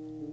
嗯。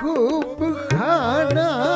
खूब खाना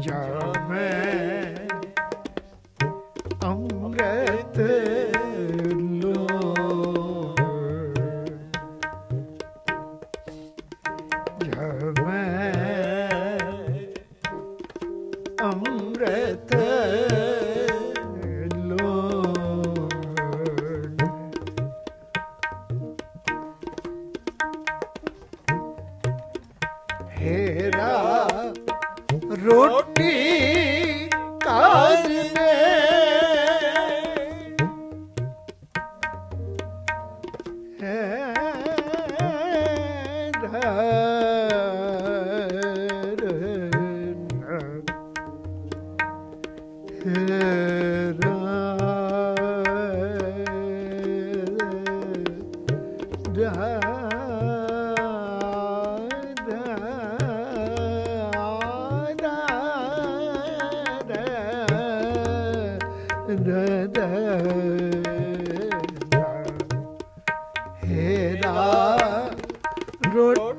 ਜਾ ਬਥੇਰਾ ਰੋਟ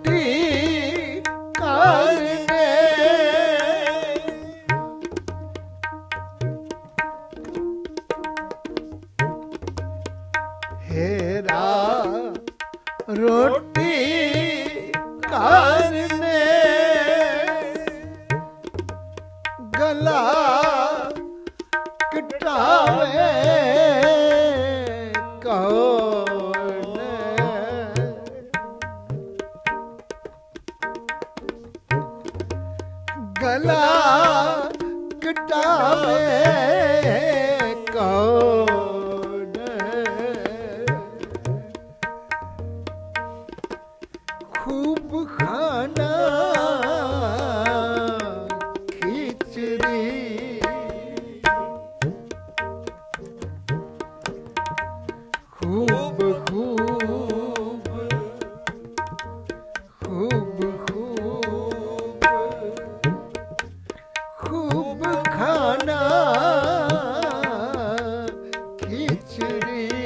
ಕಿಚುರಿ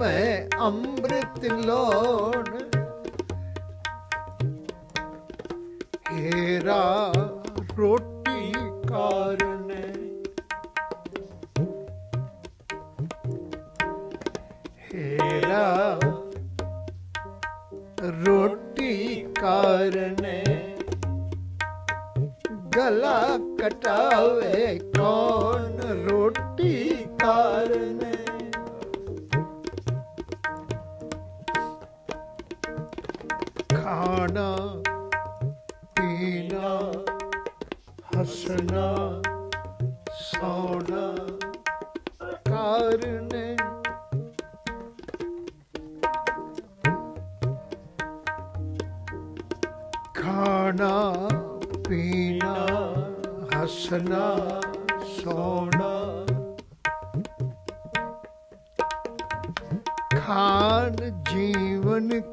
ਮੈਂ ਅੰਮ੍ਰਿਤ ਲੋੜ ਏਰਾ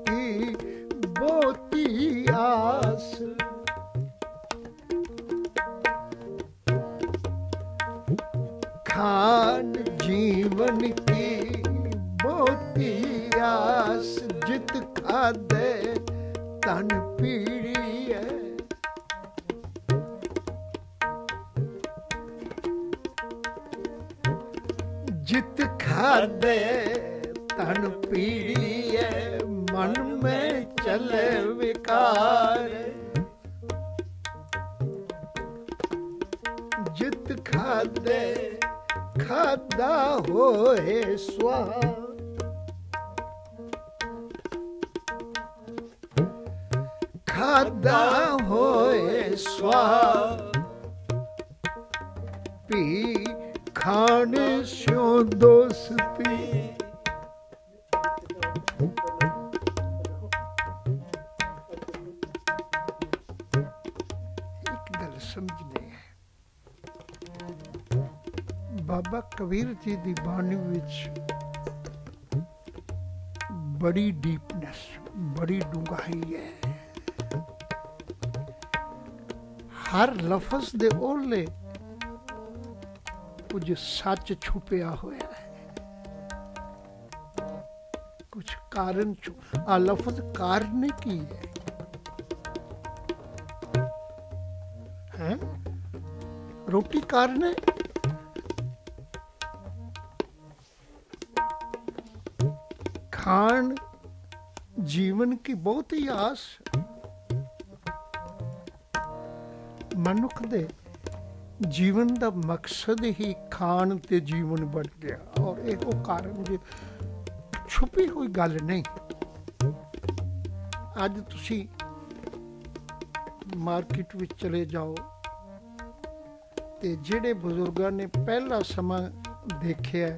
ਕੀ ਬੋਤੀ ਆਸ ਖਾਨ ਜੀਵਨ ਕੀ ਬੋਤੀ ਆਸ ਜਿਤ ਖਾਦੇ ਤਨ ਪੀੜੀ ਐ ਜਿਤ ਖਾਦੇ ਤਨ ਪੀੜੀ ਐ मन में चले विकार जित खादे खादा हो हे स्वाहा खादा हो हे स्वाहा पी खान स्यो दोस्ती ਬਾਬਾ ਕਬੀਰ ਜੀ ਦੀ ਬਾਣੀ ਵਿੱਚ ਬੜੀ ਡੀਪਨੈਸ, ਬੜੀ ਡੂੰਘਾਈ ਹੈ। ਹਰ ਲਫ਼ਜ਼ ਦੇ ਓਲੇ ਕੁਝ ਸੱਚ ਛੁਪਿਆ ਹੋਇਆ ਹੈ। ਕੁਝ ਕਾਰਨ ਆ ਲਫ਼ਜ਼ ਕਾਰਨ ਕੀ ਹੈ? ਹੈ? ਰੋਟੀ ਕਾਰਨ ਹੈ? ਖਾਣ ਜੀਵਨ ਕੀ ਬਹੁਤ ਹੀ ਆਸ ਮਨੁੱਖ ਦੇ ਜੀਵਨ ਦਾ ਮਕਸਦ ਹੀ ਖਾਣ ਤੇ ਜੀਵਨ ਬਣ ਗਿਆ ਔਰ ਇਹੋ ਕਾਰਨ ਜੇ ਛੁਪੀ ਹੋਈ ਗੱਲ ਨਹੀਂ। ਅੱਜ ਤੁਸੀਂ ਮਾਰਕੀਟ ਵਿੱਚ ਚਲੇ ਜਾਓ ਤੇ ਜਿਹੜੇ ਬਜ਼ੁਰਗਾਂ ਨੇ ਪਹਿਲਾ ਸਮਾਂ ਦੇਖਿਆ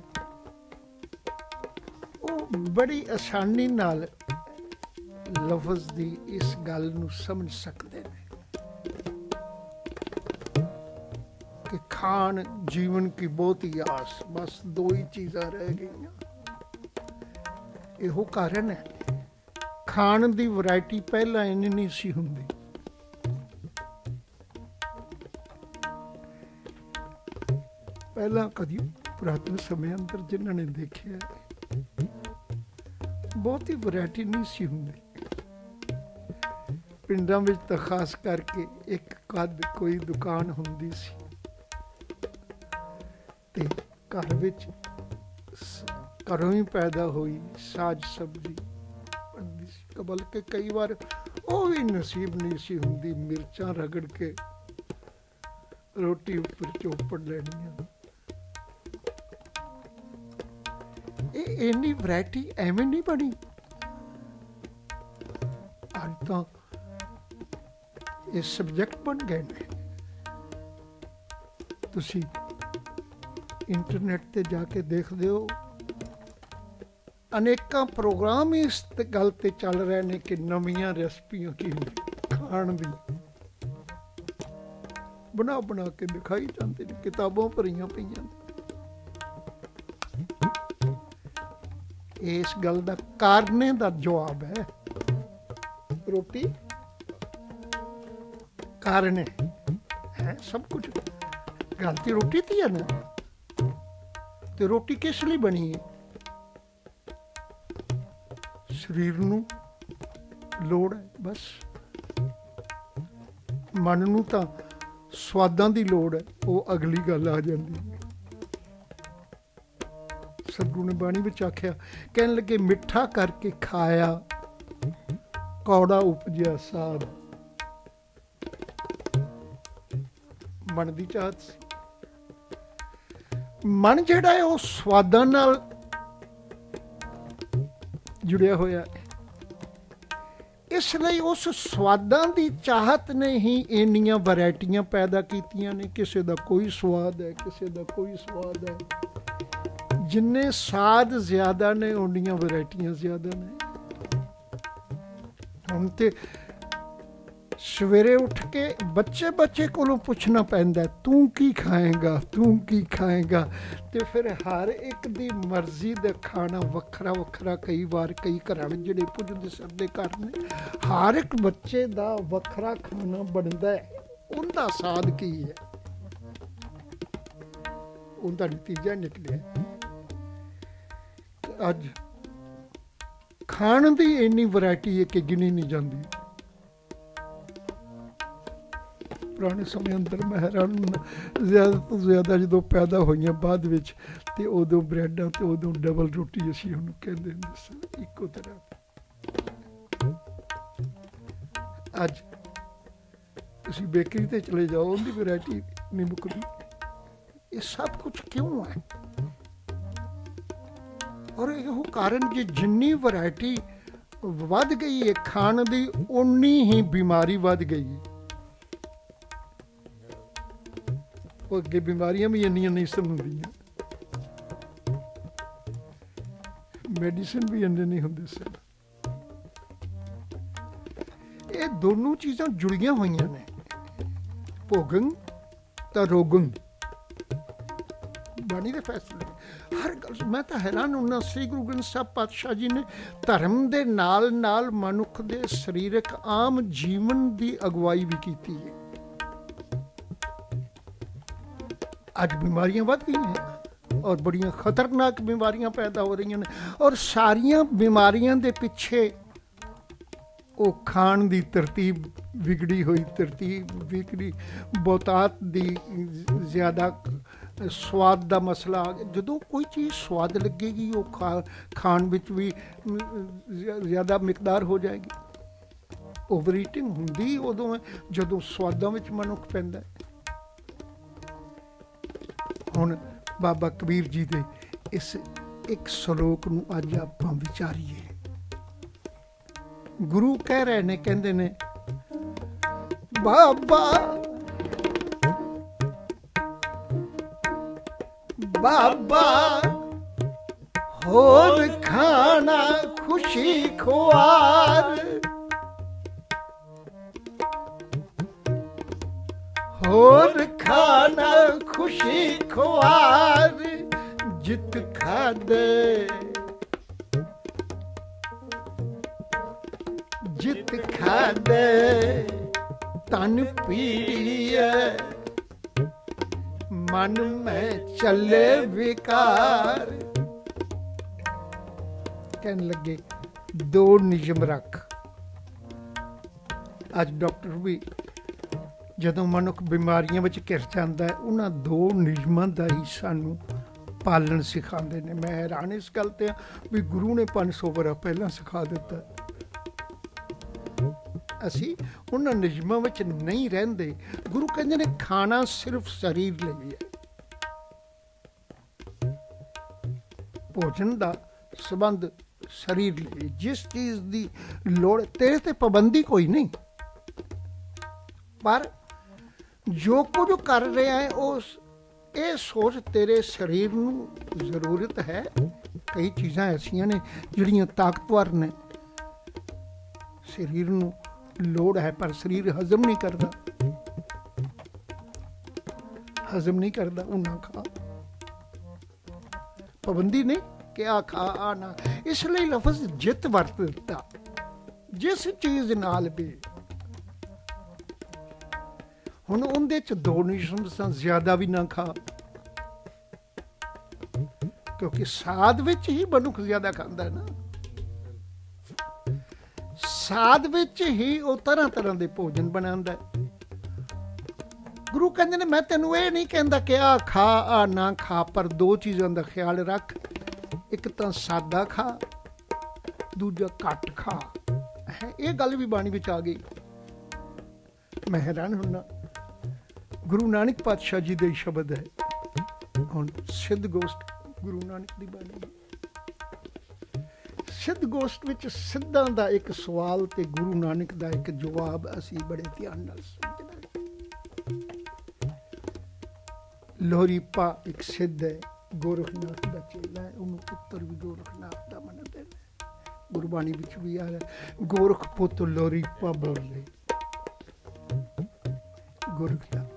ਬੜੀ ਆਸਾਨੀ ਨਾਲ ਲਫ਼ਜ਼ ਦੀ ਇਸ ਗੱਲ ਨੂੰ ਸਮਝ ਸਕਦੇ ਨੇ ਕਿ ਖਾਣ ਜੀਵਨ ਕੀ ਬਹੁਤ ਹੀ ਆਸ, ਬਸ ਦੋ ਹੀ ਚੀਜ਼ਾਂ ਰਹਿ ਗਈਆਂ। ਇਹੋ ਕਾਰਨ ਹੈ। ਖਾਣ ਦੀ ਵੈਰਾਈਟੀ ਪਹਿਲਾਂ ਇੰਨੀ ਨਹੀਂ ਸੀ ਹੁੰਦੀ। ਪਹਿਲਾਂ ਕਦੀ ਪੁਰਾਤਨ ਸਮੇਂ ਅੰਦਰ ਜਿਨ੍ਹਾਂ ਨੇ ਦੇਖਿਆ ਬਹੁਤੀ ਵੈਰਾਈਟੀ ਨਹੀਂ ਸੀ ਹੁੰਦੀ। ਪਿੰਡਾਂ ਵਿੱਚ ਤਾਂ ਖਾਸ ਕਰਕੇ ਇੱਕ ਕੱਦ ਕੋਈ ਦੁਕਾਨ ਹੁੰਦੀ ਸੀ। ਤੇ ਘਰ ਵਿੱਚ ਘਰੋਂ ਹੀ ਪੈਦਾ ਹੋਈ ਸਾਜ ਸਬਜ਼ੀ ਬਣਦੀ ਸੀ। ਬਲਕਿ ਕਈ ਵਾਰ ਉਹ ਵੀ ਨਸੀਬ ਨਹੀਂ ਸੀ ਹੁੰਦੀ। ਮਿਰਚਾਂ ਰਗੜ ਕੇ ਰੋਟੀ ਉੱਪਰ ਚੋਪੜ ਲੈਣੀਆਂ। ਇਹ ਇੰਨੀ ਵੈਰਾਈਟੀ ਐਵੇਂ ਨਹੀਂ ਬਣੀ। ਅੱਜ ਤਾਂ ਇਹ ਸਬਜੈਕਟ ਬਣ ਗਏ ਨੇ। ਤੁਸੀਂ ਇੰਟਰਨੈਟ ਤੇ ਜਾ ਕੇ ਦੇਖਦੇ ਹੋ। ਅਨੇਕਾਂ ਪ੍ਰੋਗਰਾਮ ਇਸ ਗੱਲ ਤੇ ਚੱਲ ਰਹੇ ਨੇ ਕਿ ਨਵੀਆਂ ਰੈਸਪੀਆਂ ਕੀ ਖਾਣ ਦੀ ਬਣਾ ਬਣਾ ਕੇ ਦਿਖਾਈ ਜਾਂਦੇ ਨੇ, ਕਿਤਾਬਾਂ ਭਰੀਆਂ ਪਈਆਂ ਇਸ ਗੱਲ ਦਾ ਕਾਰਨੇ ਦਾ ਜਵਾਬ ਹੈ। ਰੋਟੀ? ਕਾਰਨ ਹੈ ਸਭ ਕੁਝ। ਗਲਤੀ ਰੋਟੀ ਦੀ ਹੈ ਨਾ। ਤੇ ਰੋਟੀ ਕਿਸ ਲਈ ਬਣੀ ਹੈ? ਸਰੀਰ ਨੂੰ ਲੋੜ ਹੈ ਬਸ। ਮਨ ਨੂੰ ਤਾਂ ਸਵਾਦਾਂ ਦੀ ਲੋੜ ਹੈ, ਉਹ ਅਗਲੀ ਗੱਲ ਆ ਜਾਂਦੀ ਹੈ। ਸਤਿਗੁਰੂ ਨੇ ਬਾਣੀ ਵਿੱਚ ਆਖਿਆ, ਕਹਿਣ ਲੱਗੇ, ਮਿੱਠਾ ਕਰਕੇ ਖਾਇਆ, ਕੌੜਾ ਉਪਜਿਆ ਸਾਧ ਮਨ ਦੀ ਚਾਹਤ ਸੀ। ਮਨ ਜਿਹੜਾ ਹੈ, ਉਹ ਸਵਾਦਾਂ ਨਾਲ ਜੁੜਿਆ ਹੋਇਆ ਹੈ। ਇਸ ਲਈ ਉਸ ਸਵਾਦਾਂ ਦੀ ਚਾਹਤ ਨੇ ਹੀ ਇੰਨੀਆਂ ਵੈਰਾਈਟੀਆਂ ਪੈਦਾ ਕੀਤੀਆਂ ਨੇ, ਕਿਸੇ ਦਾ ਕੋਈ ਸਵਾਦ ਹੈ, ਕਿਸੇ ਦਾ ਕੋਈ ਸਵਾਦ ਹੈ। ਜਿੰਨੇ ਸਾਦ ਜ਼ਿਆਦਾ ਨੇ ਉਹਨੀਆਂ ਵੈਰਾਈਟੀਆਂ ਜ਼ਿਆਦਾ ਨੇ। ਹੁਣ ਤੇ ਸਵੇਰੇ ਉੱਠ ਕੇ ਬੱਚੇ ਬੱਚੇ ਕੋਲੋਂ ਪੁੱਛਣਾ ਪੈਂਦਾ, ਤੂੰ ਕੀ ਖਾਏਗਾ? ਤੂੰ ਕੀ ਖਾਏਗਾ? ਤੇ ਫਿਰ ਹਰ ਇੱਕ ਦੀ ਮਰਜ਼ੀ ਦਾ ਖਾਣਾ ਵੱਖਰਾ ਵੱਖਰਾ ਕਈ ਵਾਰ ਕਈ ਘਰਾਂ ਵਿੱਚ ਜਿਹੜੇ ਪੁੱਜਦੇ ਸਰਦੇ ਘਰ ਨੇ, ਹਰ ਇੱਕ ਬੱਚੇ ਦਾ ਵੱਖਰਾ ਖਾਣਾ ਬਣਦਾ ਹੈ। ਉਹਦਾ ਸਾਦ ਕੀ ਹੈ? ਉਹਦਾ ਨਤੀਜਾ ਨਿਕਲਿਆ। ਅੱਜ ਖਾਣ ਦੀ ਇੰਨੀ ਵੈਰਾਈਟੀ ਹੈ ਕਿ ਗਿਣੀ ਨਹੀਂ ਜਾਂਦੀ। ਪੁਰਾਣੇ ਸਮੇਂ ਅੰਦਰ ਮਹਿਰਾਂ ਜ਼ਿਆਦਾ ਤੋਂ ਜ਼ਿਆਦਾ ਜਦੋਂ ਪੈਦਾ ਹੋਈਆਂ ਬਾਅਦ ਵਿੱਚ ਤੇ ਉਦੋਂ ਬ੍ਰੈਡਾਂ ਤੇ ਉਦੋਂ ਡਬਲ ਰੋਟੀ ਅਸੀਂ ਉਹਨੂੰ ਕਹਿੰਦੇ ਹੁੰਦੇ ਸੀ, ਇੱਕੋ ਤਰ੍ਹਾਂ। ਅੱਜ ਤੁਸੀਂ ਬੇਕਰੀ ਤੇ ਚਲੇ ਜਾਓ, ਉਹਦੀ ਵੈਰਾਈਟੀ ਨਹੀਂ ਮੁੱਕਦੀ। ਇਹ ਸਭ ਕੁਝ ਕਿਉਂ ਹੈ? ਔਰ ਇਹੋ ਕਾਰਨ ਕਿ ਜਿੰਨੀ ਵੈਰਾਈਟੀ ਵੱਧ ਗਈ ਹੈ ਖਾਣ ਦੀ, ਓਨੀ ਹੀ ਬਿਮਾਰੀ ਵੱਧ ਗਈ ਹੈ। ਉਹ ਅੱਗੇ ਬਿਮਾਰੀਆਂ ਵੀ ਇੰਨੀਆਂ ਨਹੀਂ ਸਨ ਹੁੰਦੀਆਂ। ਮੈਡੀਸਿਨ ਵੀ ਇੰਨੇ ਨਹੀਂ ਹੁੰਦੇ ਸਨ ਇਹ ਦੋਨੋਂ ਚੀਜ਼ਾਂ ਜੁੜੀਆਂ ਹੋਈਆਂ ਨੇ। ਭੋਗਨ ਤਾਂ ਰੋਗਨ ਬਾਣੀ ਦੇ ਫੈਸਲੇ। ਹਰ ਗੱਲ ਮੈਂ ਤਾਂ ਹੈਰਾਨ ਹੁੰਨਾ, ਸ੍ਰੀ ਗੁਰੂ ਗ੍ਰੰਥ ਸਾਹਿਬ ਪਾਤਸ਼ਾਹ ਜੀ ਨੇ ਧਰਮ ਦੇ ਨਾਲ ਨਾਲ ਮਨੁੱਖ ਦੇ ਸਰੀਰਕ ਆਮ ਜੀਵਨ ਦੀ ਅਗਵਾਈ ਵੀ ਕੀਤੀ ਹੈ। ਅੱਜ ਬਿਮਾਰੀਆਂ ਵੱਧ ਗਈਆਂ ਔਰ ਬੜੀਆਂ ਖਤਰਨਾਕ ਬਿਮਾਰੀਆਂ ਪੈਦਾ ਹੋ ਰਹੀਆਂ ਨੇ ਔਰ ਸਾਰੀਆਂ ਬਿਮਾਰੀਆਂ ਦੇ ਪਿੱਛੇ ਉਹ ਖਾਣ ਦੀ ਤਰਤੀਬ ਵਿਗੜੀ ਹੋਈ, ਤਰਤੀਬ ਵਿਗੜੀ, ਬਹੁਤਾਤ ਦੀ ਜ਼ਿਆਦਾ ਸਵਾਦ ਦਾ ਮਸਲਾ, ਜਦੋਂ ਕੋਈ ਚੀਜ਼ ਸਵਾਦ ਲੱਗੇਗੀ, ਉਹ ਖਾਣ ਵਿੱਚ ਵੀ ਜ਼ਿਆਦਾ ਮਿਕਦਾਰ ਹੋ ਜਾਏਗੀ। ਓਵਰ ਈਟਿੰਗ ਹੁੰਦੀ ਉਦੋਂ ਜਦੋਂ ਸਵਾਦਾਂ ਵਿੱਚ ਮਨੁੱਖ ਪੈਂਦਾ ਹੁਣ ਬਾਬਾ ਕਬੀਰ ਜੀ ਦੇ ਇਸ ਇੱਕ ਸ਼ਲੋਕ ਨੂੰ ਅੱਜ ਆਪਾਂ ਵਿਚਾਰੀਏ। ਗੁਰੂ ਕਹਿ ਰਹੇ ਨੇ, ਕਹਿੰਦੇ ਨੇ, ਬਾਬਾ ਬਾਬਾ, ਹੋਰ ਖਾਣਾ ਖੁਸ਼ੀ ਖੁਆਰ। ਹੋਰ ਖਾਣਾ ਖੁਸ਼ੀ ਖੁਆਰ, ਜਿਤ ਖਾਦੇ। ਜਿਤ ਖਾਦੇ ਤਨ ਪੀੜੀਏ। ਮਨ ਮੈਂ ਚੱਲੇ ਵਿਕਾਰ। ਕਹਿਣ ਲੱਗੇ, ਦੋ ਨਿਯਮ ਰੱਖ। ਅੱਜ ਡਾਕਟਰ ਵੀ ਜਦੋਂ ਮਨੁੱਖ ਬਿਮਾਰੀਆਂ ਵਿੱਚ ਘਿਰ ਜਾਂਦਾ ਹੈ, ਉਹਨਾਂ ਦੋ ਨਿਯਮਾਂ ਦਾ ਹੀ ਸਾਨੂੰ ਪਾਲਣ ਸਿਖਾਉਂਦੇ ਨੇ। ਮੈਂ ਹੈਰਾਨ ਇਸ ਗੱਲ ਤੇ ਵੀ ਗੁਰੂ ਨੇ 500 ਵਰ੍ਹਾ ਪਹਿਲਾਂ ਸਿਖਾ ਦਿੱਤਾ। ਅਸੀਂ ਉਹਨਾਂ ਨਿਯਮਾਂ ਵਿੱਚ ਨਹੀਂ ਰਹਿੰਦੇ। ਗੁਰੂ ਕਹਿੰਦੇ ਨੇ, ਖਾਣਾ ਸਿਰਫ ਸਰੀਰ ਲਈ ਹੈ। ਭੋਜਨ ਦਾ ਸਬੰਧ ਸਰੀਰ ਲਈ। ਜਿਸ ਚੀਜ਼ ਦੀ ਲੋੜ, ਤੇਰੇ ਤੇ ਪਾਬੰਦੀ ਕੋਈ ਨਹੀਂ। ਪਰ ਜੋ ਕੁਝ ਕਰ ਰਿਹਾ ਹੈ, ਉਹ ਇਹ ਸੋਚ ਤੇਰੇ ਸਰੀਰ ਨੂੰ ਜ਼ਰੂਰਤ ਹੈ। ਕਈ ਚੀਜ਼ਾਂ ਐਸੀਆਂ ਨੇ ਜਿਹੜੀਆਂ ਤਾਕਤਵਰ ਨੇ। ਸਰੀਰ ਨੂੰ ਲੋੜ ਹੈ, ਪਰ ਸਰੀਰ ਹਜ਼ਮ ਨਹੀਂ ਕਰਦਾ। ਹਜ਼ਮ ਨਹੀਂ ਕਰਦਾ, ਉਹ ਨਾ ਖਾ। ਪਾਬੰਦੀ ਨਹੀਂ ਕਿ ਆ ਖਾ, ਆ ਨਾ। ਇਸ ਲਈ ਲਫ਼ਜ਼ ਜਿੱਤ ਵਰਤ ਦਿੱਤਾ। ਜਿਸ ਚੀਜ਼ ਨਾਲ ਵੀ। ਹੁਣ ਉਹਦੇ ਚ ਦੋ ਨਿਸ਼ਮਸਾਂ ਜ਼ਿਆਦਾ ਵੀ ਨਾ ਖਾ। ਕਿਉਂਕਿ ਸਾਧ ਵਿੱਚ ਹੀ ਮਨੁੱਖ ਜ਼ਿਆਦਾ ਖਾਂਦਾ ਹੈ ਨਾ। ਸਾਦ ਵਿੱਚ ਹੀ ਉਹ ਤਰ੍ਹਾਂ ਤਰ੍ਹਾਂ ਦੇ ਭੋਜਨ ਬਣਾਉਂਦਾ ਗੁਰੂ ਕਹਿੰਦੇ ਨੇ, ਮੈਂ ਤੈਨੂੰ ਇਹ ਨਹੀਂ ਕਹਿੰਦਾ ਕਿ ਆ ਖਾ, ਆ ਨਾ ਖਾ, ਪਰ ਦੋ ਚੀਜ਼ਾਂ ਦਾ ਖਿਆਲ ਰੱਖ। ਇੱਕ ਤਾਂ ਸਾਦਾ ਖਾ, ਦੂਜਾ ਘੱਟ ਖਾ। ਇਹ ਗੱਲ ਵੀ ਬਾਣੀ ਵਿੱਚ ਆ ਗਈ। ਮੈਂ ਹੈਰਾਨ ਹੁੰਨਾ, ਗੁਰੂ ਨਾਨਕ ਪਾਤਸ਼ਾਹ ਜੀ ਦੇ ਸ਼ਬਦ ਹੈ। ਹੁਣ ਸਿੱਧ ਗੋਸ਼ਟ ਗੁਰੂ ਨਾਨਕ ਦੀ ਬਾਣੀ ਸਿੱਧ ਗੋਸ਼ਟ ਵਿੱਚ ਸਿੱਧਾਂ ਦਾ ਇੱਕ ਸਵਾਲ ਤੇ ਗੁਰੂ ਨਾਨਕ ਦਾ ਇੱਕ ਜਵਾਬ ਅਸੀਂ ਬੜੇ ਧਿਆਨ ਨਾਲ ਸਮਝਣਾ ਲੋਰੀਪਾ ਇੱਕ ਸਿੱਧ ਹੈ, ਗੋਰਖਨਾਥ ਦਾ ਚੇਲਾ ਹੈ, ਉਹਨੂੰ ਪੁੱਤਰ ਵੀ ਗੋਰਖਨਾਥ ਦਾ ਮੰਨਦੇ ਨੇ। ਗੁਰਬਾਣੀ ਵਿੱਚ ਵੀ ਆ ਰਿਹਾ, ਗੋਰਖ ਪੁੱਤ ਲੋਰੀ ਬੋਲੇ ਗੋਰਖਨਾਥ।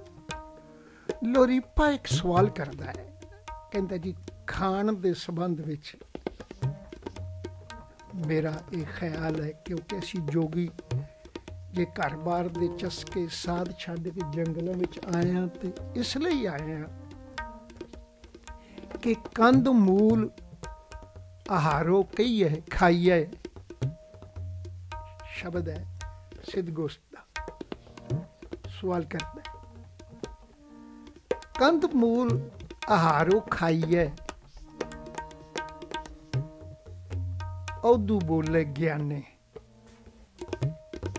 ਲੋਰੀਪਾ ਇੱਕ ਸਵਾਲ ਕਰਦਾ ਹੈ, ਕਹਿੰਦਾ ਜੀ, ਖਾਣ ਦੇ ਸੰਬੰਧ ਵਿੱਚ ਮੇਰਾ ਇਹ ਖਿਆਲ ਹੈ ਕਿਉਂਕਿ ਅਸੀਂ ਜੋਗੀ ਜੇ ਘਰ-ਬਾਰ ਦੇ ਚਸਕੇ ਸਾਧ ਛੱਡ ਕੇ ਜੰਗਲਾਂ ਵਿੱਚ ਆਏ ਆ ਤੇ ਇਸ ਲਈ ਆਏ ਆ ਕਿ ਕੰਦ ਮੂਲ ਆਹਾਰੋ ਕਹੀਏ ਖਾਈਏ ਸ਼ਬਦ ਹੈ, ਸਿੱਧ ਗੋਸ਼ਟ ਦਾ। ਸਵਾਲ ਕਰਦਾ ਕੰਦ ਮੂਲ ਆਹਾਰੋ ਖਾਈਏ ਉਦੋਂ ਬੋਲੇ ਗਿਆਨੇ।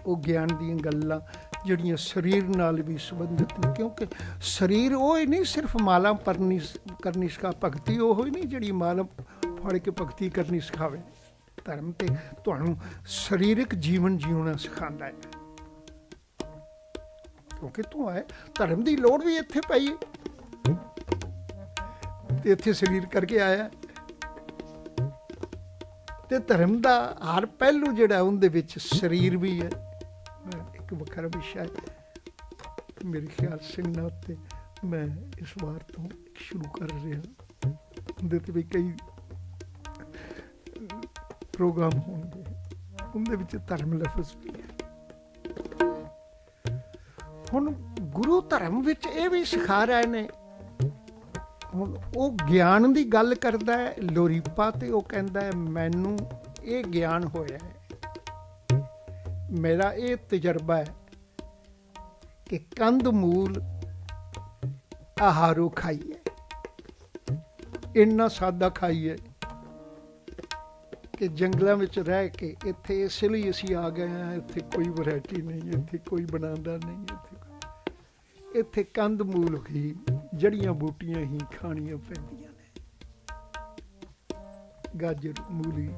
ਉਹ ਗਿਆਨ ਦੀਆਂ ਗੱਲਾਂ ਜਿਹੜੀਆਂ ਸਰੀਰ ਨਾਲ ਵੀ ਸੰਬੰਧਿਤ ਨੇ, ਕਿਉਂਕਿ ਸਰੀਰ ਉਹ ਹੀ ਨਹੀਂ, ਸਿਰਫ ਮਾਲਾ ਪਰਨੀ ਕਰਨੀ ਸਿਖਾ, ਭਗਤੀ ਉਹ ਹੀ ਨਹੀਂ ਜਿਹੜੀ ਮਾਲਾ ਫੜ ਕੇ ਭਗਤੀ ਕਰਨੀ ਸਿਖਾਵੇ। ਧਰਮ ਤੇ ਤੁਹਾਨੂੰ ਸਰੀਰਕ ਜੀਵਨ ਜਿਉਣਾ ਸਿਖਾਉਂਦਾ ਹੈ। ਕਿਉਂਕਿ ਤੂੰ ਆਏ, ਧਰਮ ਦੀ ਲੋੜ ਵੀ ਇੱਥੇ ਪਈ ਤੇ ਇੱਥੇ ਸਰੀਰ ਕਰਕੇ ਆਇਆ। ਤੇ ਧਰਮ ਦਾ ਹਰ ਪਹਿਲੂ ਜਿਹੜਾ ਉਹਦੇ ਵਿੱਚ ਸਰੀਰ ਵੀ ਹੈ। ਇੱਕ ਵੱਖਰਾ ਵਿਸ਼ਾ ਹੈ। ਮੇਰੇ ਖਿਆਲ ਸਿੰਘ ਉੱਤੇ ਮੈਂ ਇਸ ਵਾਰ ਤੋਂ ਸ਼ੁਰੂ ਕਰ ਰਿਹਾ। ਉਹਦੇ ਤੇ ਵੀ ਕਈ ਪ੍ਰੋਗਰਾਮ ਹੋਣਗੇ। ਉਹਦੇ ਵਿੱਚ ਧਰਮ ਲਫ਼ਜ਼ ਵੀ ਹੈ। ਹੁਣ ਗੁਰੂ ਧਰਮ ਵਿੱਚ ਇਹ ਵੀ ਸਿਖਾ ਰਹੇ ਨੇ ਉਹ ਗਿਆਨ ਦੀ ਗੱਲ ਕਰਦਾ ਹੈ, ਲੋਰੀਪਾ ਤੇ ਉਹ ਕਹਿੰਦਾ ਹੈ, ਮੈਨੂੰ ਇਹ ਗਿਆਨ ਹੋਇਆ ਹੈ। ਮੇਰਾ ਇਹ ਤਜਰਬਾ ਹੈ ਕਿ ਕੰਦ ਮੂਲ ਆਹਾਰੋ ਖਾਈਏ ਇੰਨਾ ਸਾਦਾ ਖਾਈਏ ਕਿ ਜੰਗਲਾਂ ਵਿੱਚ ਰਹਿ ਕੇ ਇੱਥੇ ਇਸ ਲਈ ਅਸੀਂ ਆ ਗਏ ਹਾਂ, ਇੱਥੇ ਕੋਈ ਵੈਰਾਈਟੀ ਨਹੀਂ, ਇੱਥੇ ਕੋਈ ਬਣਾਉਂਦਾ ਨਹੀਂ, ਇੱਥੇ ਇੱਥੇ ਕੰਦ ਮੂਲ ਹੀ ਜੜੀਆਂ ਬੂਟੀਆਂ ਹੀ ਖਾਣੀਆਂ ਪੈਂਦੀਆਂ ਨੇ। ਗਾਜਰ, ਮੂਲੀ,